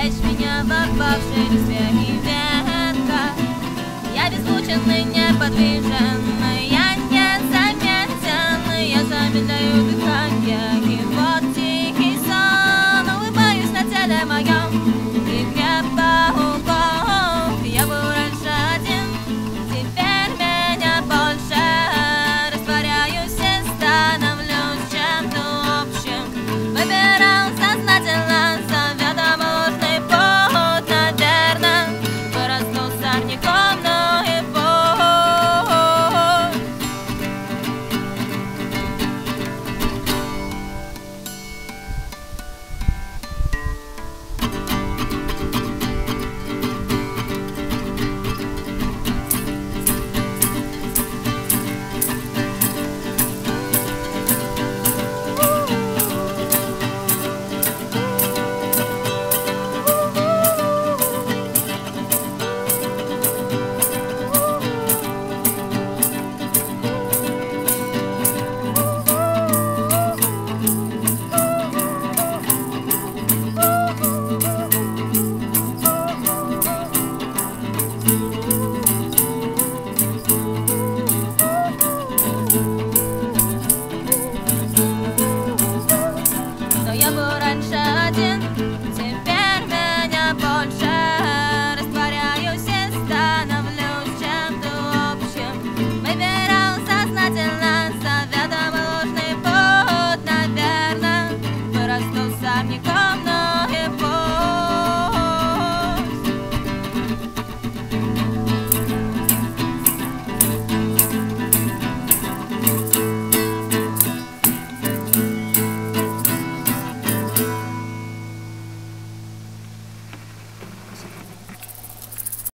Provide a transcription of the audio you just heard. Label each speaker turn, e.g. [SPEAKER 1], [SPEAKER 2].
[SPEAKER 1] Прячь меня в опавшей листве и Я беззвучен и неподвижен Я незаметен, я замедляю дыхание И вот тихий сон. Улыбаюсь на теле моем.